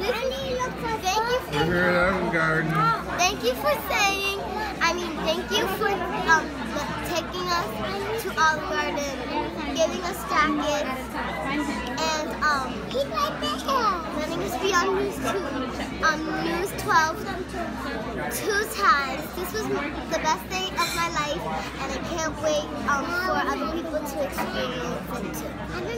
Thank you We're here at Olive Garden. Thank you for saying, I mean, thank you for um, taking us to Olive Garden, giving us jackets, and um, letting us be on News 2, on News Twelve, two times. This was the best day of my life, and I can't wait um, for other people to experience it too.